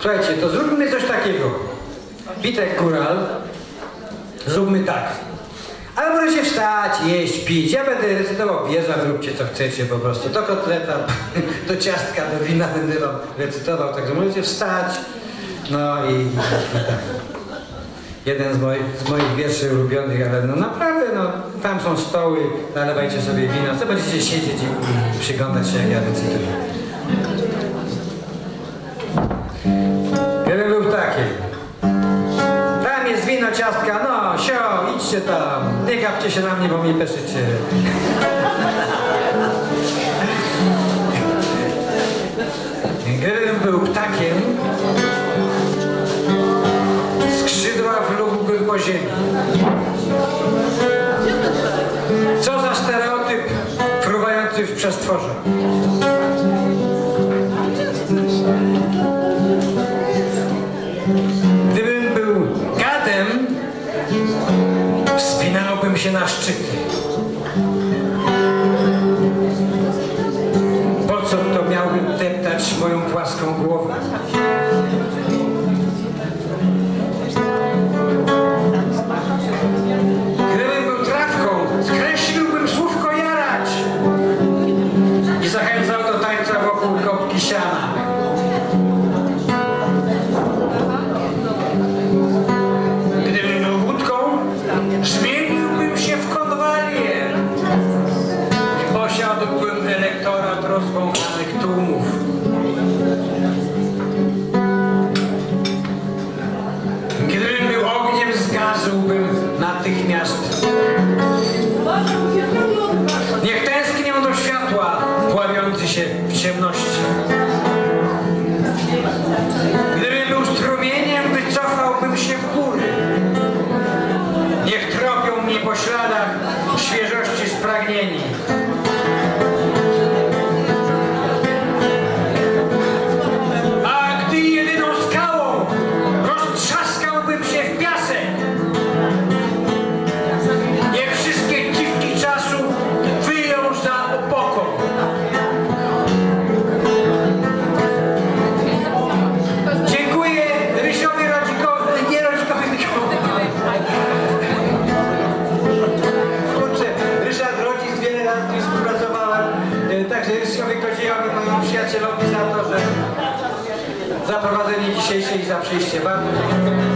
Słuchajcie, to zróbmy coś takiego. Witek Kural, zróbmy tak. Ale możecie wstać, jeść, pić. Ja będę recytował wieża, róbcie co chcecie po prostu. Do kotleta, do ciastka, do wina będę wam recytował, także możecie wstać. No i, i tak. Jeden z moich, z moich wierszy ulubionych, ale no naprawdę, no tam są stoły, nalewajcie sobie wino, co będziecie siedzieć i, i przyglądać się jak ja recytuję. Jeden był taki. Tam jest wino, ciastka, no, sio, idźcie tam. Nie gapcie się na mnie, bo mnie peszycie. Gdybym był ptakiem, skrzydła wlógłbym po ziemi. Co za stereotyp fruwający w przestworze. Na szczyty. Po co to miałbym deptać moją płaską trawką, skreśliłbym słówko jarać i zachęcał do tańca wokół kopki siana. I posiadłbym elektorat rozwąchanych tłumów. Gdybym był ogniem, zgasłbym natychmiast. Niech tęsknią do światła, pławiący się w ciemności. Przyjacielowi za to, że za prowadzenie dzisiejszej i za przyjście. Bardzo